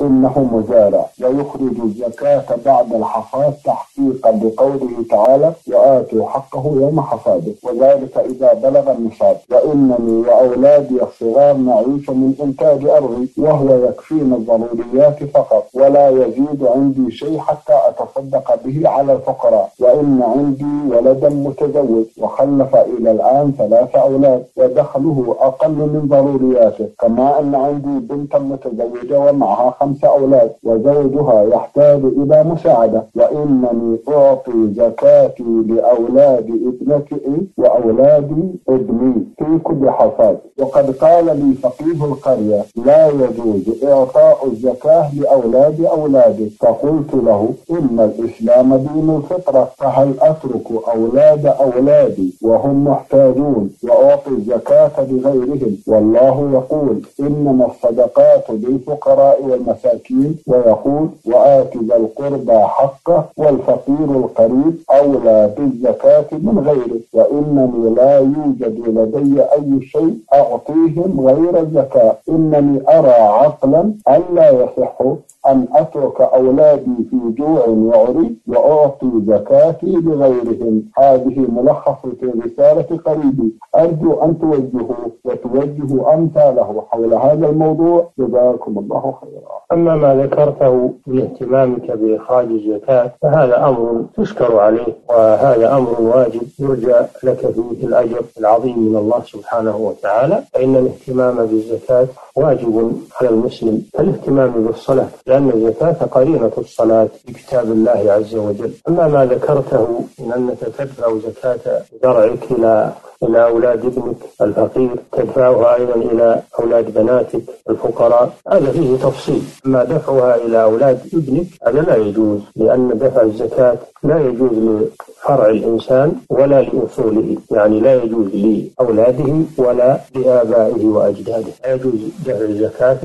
إنه مزارع. ويخرج الزكاة بعد الحصاد تحقيقا لقوله تعالى وآتوا حقه يوم حصاده وذلك إذا بلغ النصاب. وإنني وأولادي الصغار نعيش من إنتاج أرضي وهو يكفينا الضروريات فقط ولا يزيد عندي شيء حتى أتصدق به على الفقراء. وإن عندي ولدا متزوج وخلف إلى الآن ثلاث أولاد ودخله أقل من ضرورياته. كما أن عندي بنتا متزوجة ومعها خمس أولاد وزوجها يحتاج إلى مساعدة. وإنني أعطي زكاتي لأولاد ابنتي وأولاد ابني في كل حصاد وقد قال لي فقيه القرية لا يجوز إعطاء الزكاة لأولاد أولادك. فقلت له إن الإسلام دين الفطرة فهل أترك أولاد أولادي وهم محتاجون وأعطي الزكاة لغيرهم؟ والله يقول إنما الصدقات للفقراء والمساكين. ويقول وآت ذا القربى حقه والفقير القريب أولى بالزكاة من غيره. وإنني لا يوجد لدي أي شيء أعطيهم غير الزكاة. إنني أرى عقلا ألا يصح أن أترك أولادي في جوع وعري وأعطي زكاتي لغيرهم. هذه ملخص في رسالة قريبي. أرجو أن توجهوا وتوجهوا أمثاله حول هذا الموضوع. جزاكم الله خيرا. أما ما ذكرته من اهتمامك بإخراج الزكاة فهذا أمر تشكر عليه وهذا أمر واجب يرجى لك فيه الأجر العظيم من الله سبحانه وتعالى. فإن الاهتمام بالزكاة واجب على المسلم الاهتمام بالصلاة لأن الزكاة قرينة الصلاة في كتاب الله عز وجل. أما ما ذكرته من أنك تدفع زكاة زرعك إلى إلى أولاد ابنك الفقير تدفعها أيضا إلى أولاد بناتك الفقراء هذا فيه تفصيل. أما دفعها إلى أولاد ابنك هذا لا يجوز لأن دفع الزكاة لا يجوز لفرع الإنسان ولا لأصوله يعني لا يجوز لأولاده ولا لآبائه وأجداده. لا يجوز دفع الزكاة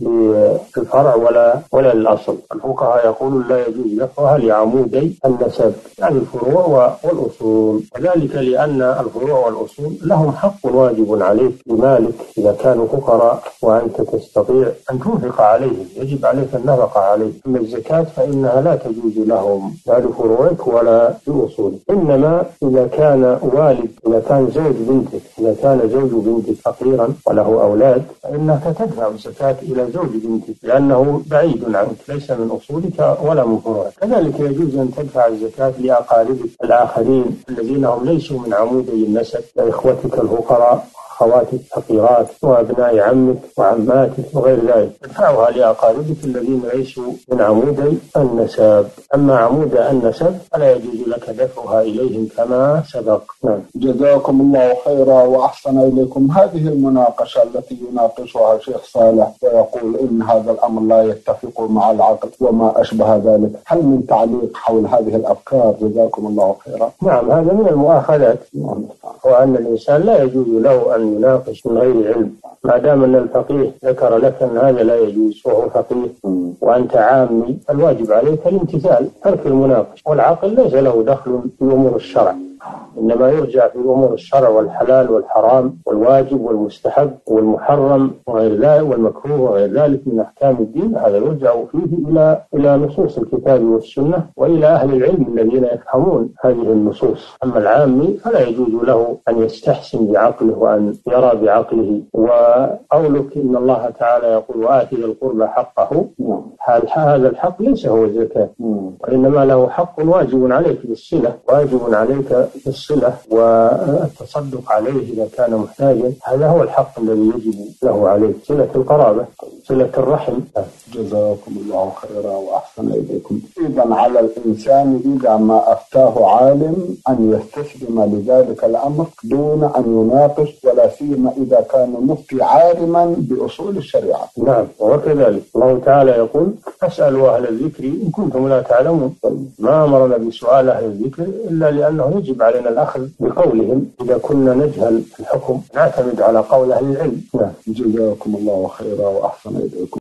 للفرع ولا ولا للاصل، الفقهاء يقولون لا يجوز دفعها لعمودي النسب يعني الفروع والأصول، وذلك لأن الفروع والأصول لهم حق واجب عليك لمالك إذا كانوا فقراء وأنت تستطيع أن تنفق عليهم، يجب عليك النفقة عليهم، أما الزكاة فإنها لا تجوز لهم لا لفروعك ولا لأصولك، إنما إذا كان والد إذا كان زوج بنتك إذا كان زوج بنتك فقيرا وله أولاد فإنك تدفع الزكاة إلى زوج بنتك لأنه بعيد عنك ليس من أصولك ولا من فروعك. كذلك يجوز أن تدفع الزكاة لأقاربك الآخرين الذين هم ليسوا من عمودي النسب كإخوتك الفقراء. أخواتك فقيرات وأبناء عمك وعماتك وغير ذلك. ادفعها لأقاربك الذين ليسوا من عمودي النسب. أما عمود النسب فلا يجوز لك دفعها إليهم كما سبق. نعم. جزاكم الله خيرا وأحسن إليكم. هذه المناقشة التي يناقشها شيخ صالح ويقول إن هذا الأمر لا يتفق مع العقل وما أشبه ذلك. هل من تعليق حول هذه الأفكار؟ جزاكم الله خيرا. نعم هذا من المؤاخذات. نعم. وأن الإنسان لا يجوز له أن يناقش من غير علم. ما دام أن الفقيه ذكر لك أن هذا لا يجوز وهو فقيه وأنت عامي الواجب عليك الامتثال ترك المناقش والعقل ليس له دخل في أمور الشرع. إنما يرجع في أمور الشرع والحلال والحرام والواجب والمستحب والمحرم وغير ذلك والمكروه وغير ذلك من أحكام الدين. هذا يرجع فيه إلى إلى نصوص الكتاب والسنة وإلى أهل العلم الذين يفهمون هذه النصوص. أما العامي فلا يجوز له أن يستحسن بعقله وأن يرى بعقله. وقولك إن الله تعالى يقول وآتي القربى حقه هذا الحق ليس هو الزكاة وإنما له حق واجب عليك بالصلة. واجب عليك الصلة والتصدق عليه إذا كان محتاجا. هذا هو الحق الذي يجب له عليه. صلة القرابة صلة الرحم. جزاكم الله خيرا وأحسن إليكم. إذا على الإنسان إذا ما أفتاه عالم أن يستسلم لذلك الأمر دون أن يناقش ولا سيما إذا كان المفتي عالما بأصول الشريعة. نعم وكذلك. الله تعالى يقول فاسألوا أهل الذكر إن كنتم لا تعلمون. ما أمرنا بسؤال أهل الذكر إلا لأنه يجب علينا الأخذ بقولهم. إذا كنا نجهل الحكم نعتمد على قول أهل العلم. نعم. جزاكم الله خيرا وأحسن إليكم.